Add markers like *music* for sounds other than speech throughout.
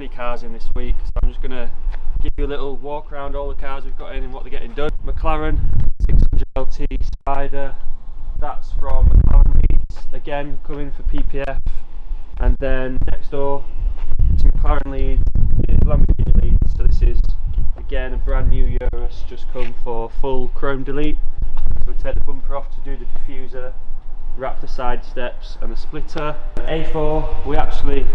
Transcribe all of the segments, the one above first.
many cars in this week, so I'm just going to give you a little walk around all the cars we've got in and what they're getting done. McLaren 600 LT Spider, that's from McLaren Leeds, again coming for PPF. And then next door to McLaren Leeds is Lamborghini Leeds, so this is again a brand new Urus, just come for full chrome delete. So we take the bumper off to do the diffuser, wrap the side steps and the splitter. A4, we actually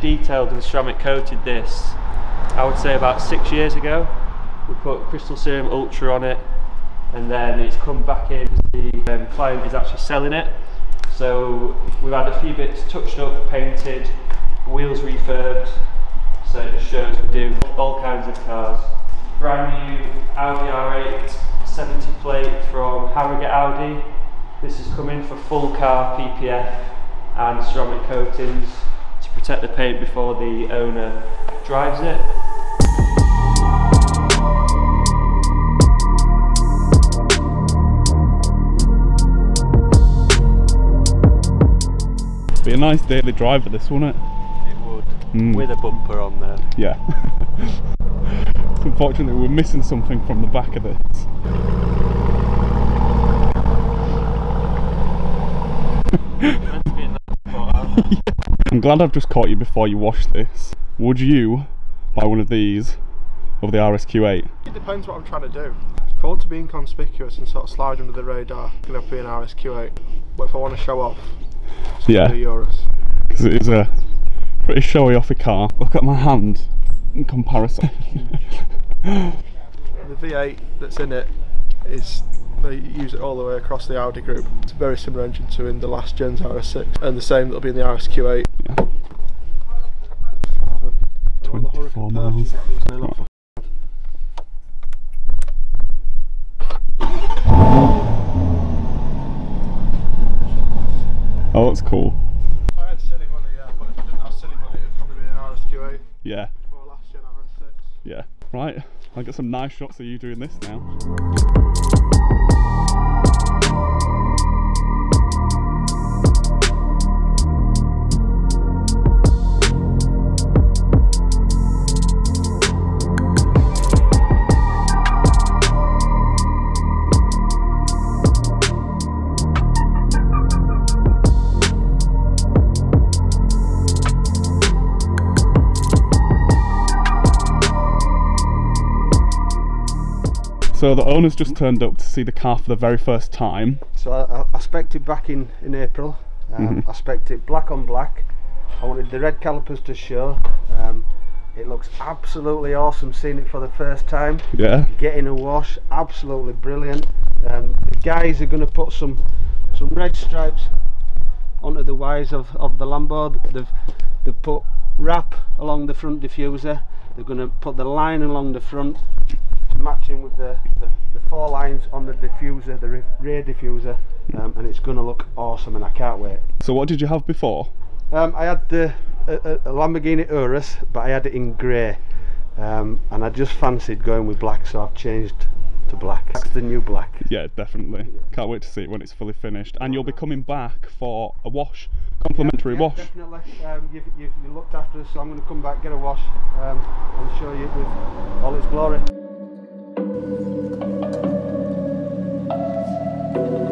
detailed and ceramic coated this, I would say about six years ago. We put Crystal Serum Ultra on it and then it's come back in, the um, client is actually selling it. So we've had a few bits touched up, painted, wheels refurbed, so it just shows we do all kinds of cars. Brand new Audi R8 70 plate from Harrogate Audi. This is coming for full car PPF and ceramic coatings to protect the paint before the owner drives it. Be a nice daily driver this, wouldn't it? It would, Mm. with a bumper on there. Yeah. *laughs* Unfortunately, we're missing something from the back of this. Meant to be in that spot, huh? I'm glad I've just caught you before you wash this. Would you buy one of these of the RSQ8? It depends what I'm trying to do. If I want to be inconspicuous and sort of slide under the radar, it's going to be an RSQ8. But if I want to show off, it's Yeah. gonna be Urus. Because it is a pretty showy off a car. Look at my hand in comparison. *laughs* The V8 that's in it is they use it all the way across the Audi group. It's a very similar engine to in the last gen's RS6 and the same that'll be in the RSQ8. Yeah. Carbon. I want the 24 miles. perfume, please, no, not for- Oh, that's cool. If I had silly money, yeah, but if I didn't have silly money, it'd probably be an RSQ8 Yeah, or last gen RS6. yeah. Right, I'll get some nice shots of you doing this now. So the owner's just turned up to see the car for the very first time. So I, I, spec'd it back in, in April. Um, I spec'd it black on black. I wanted the red calipers to show. Um, it looks absolutely awesome seeing it for the first time. Yeah, Getting a wash, absolutely brilliant. Um, the guys are going to put some some red stripes onto the wires of, of the Lambo. They've they've put wrap along the front diffuser. They're going to put the line along the front, matching with the, the, the four lines on the diffuser, the rear diffuser, um, and it's going to look awesome. And I can't wait. so what did you have before? Um, I had the a, a Lamborghini Urus, but I had it in grey, um, and I just fancied going with black, so I've changed to black. That's the new black. Yeah, definitely. Can't wait to see it when it's fully finished. And you'll be coming back for a wash, complimentary Yeah, wash. Definitely. Um, you've, you've, you looked after us, so I'm going to come back, get a wash, um, and show you it with all its glory. And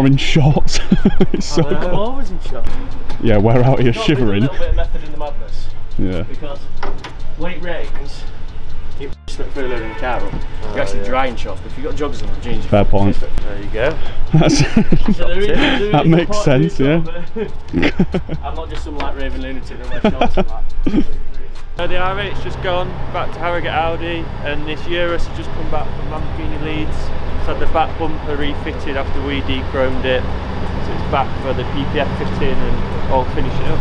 you're in shorts. *laughs* it's so I know. I'm always in shock. yeah, we're out here shivering. A little bit of method in the madness Yeah. because when it rains, you slip through loading the car up. You're oh, actually yeah. drying shorts, but if you've got joggers on, jeans. Fair point. There you go. That's So there is, there is that makes sense, yeah. *laughs* I'm not just some like raving lunatic that wears shorts and that. So the R8's just gone back to Harrogate Audi and this Urus has just come back from Lamborghini Leeds. It's had the back bumper refitted after we de-chromed it. So it's back for the PPF fitting and all finishing up.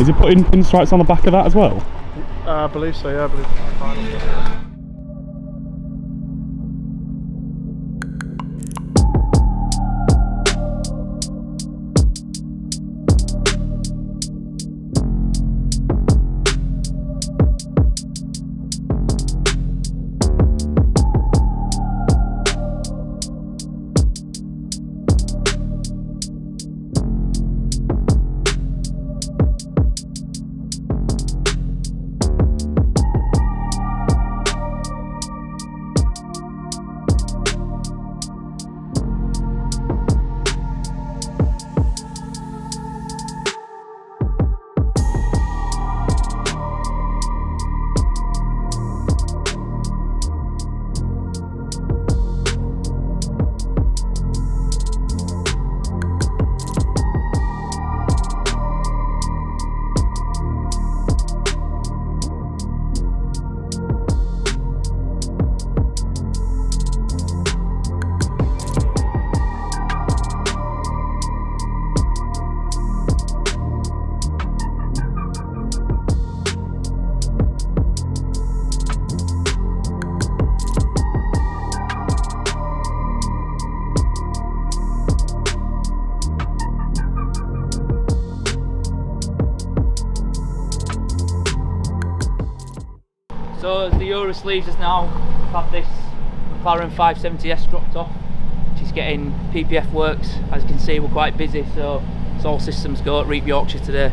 Is it putting pinstripes on the back of that as well? Uh, I believe so, yeah, I believe Urus leaves us now, we've had this McLaren 570S dropped off, She's getting PPF works. As you can see, we're quite busy, so it's all systems go at Reep Yorkshire today.